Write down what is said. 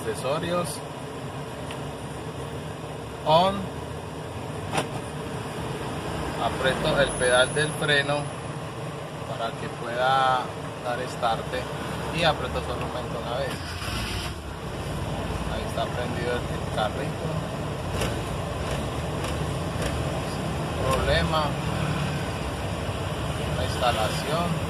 accesorios. On. Aprieto el pedal del freno para que pueda dar start y aprieto solamente una vez. Ahí está prendido el carrito. Problema. La instalación.